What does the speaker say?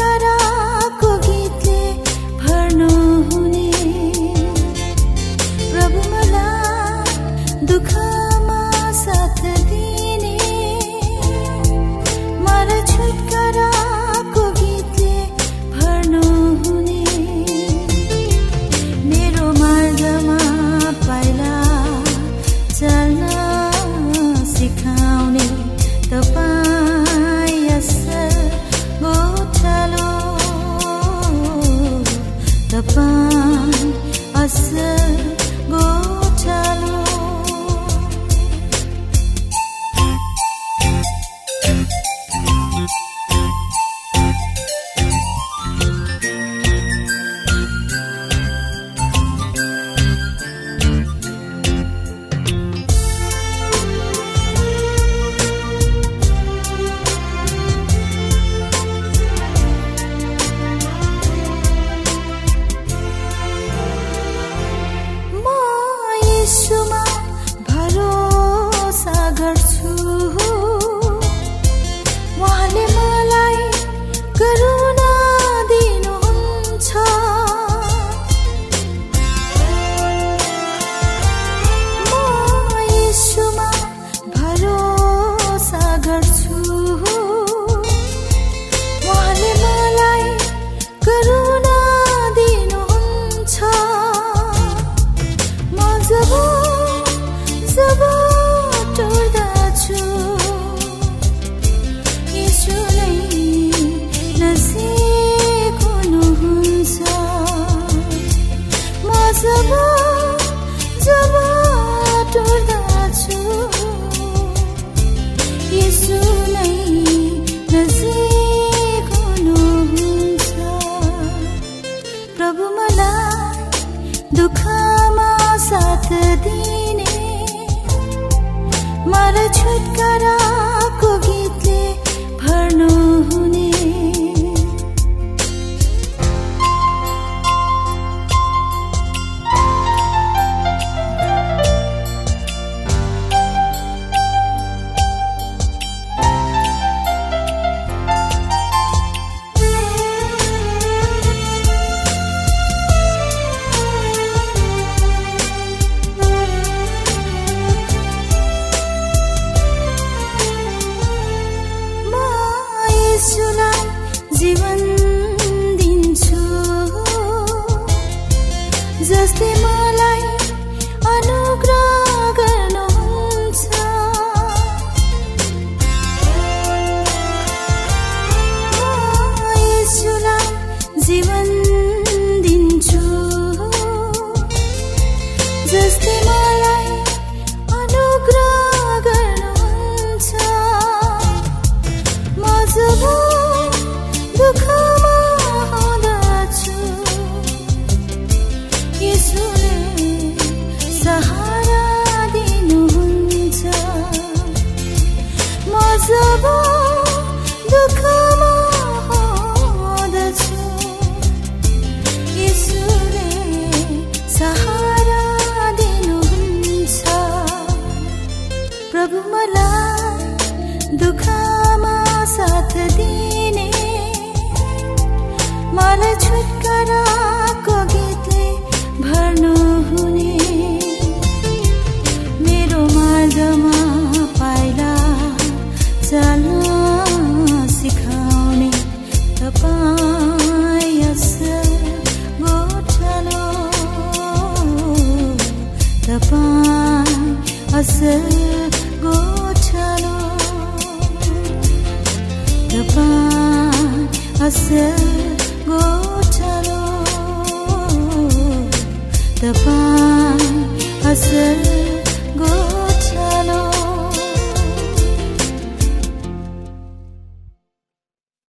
करना सु प्रभु मलाई दुखामा सात दिने मर छुटाको गीतले भर्नुहुने। जीवन दिन्छु जस्तै मलाई अनुग्रह गर्नुहुन्छ। जीवन दिन्छु जस्तै मलाई अनुग्रह गर्नुहुन्छ। म छुटकाराको गीत भर्नुहुने मेरो मा जोमा पाइला चल सिकाउने तपाईँ अस गोलो तपाईँ अस गोलो तपाईँ अस depan asal go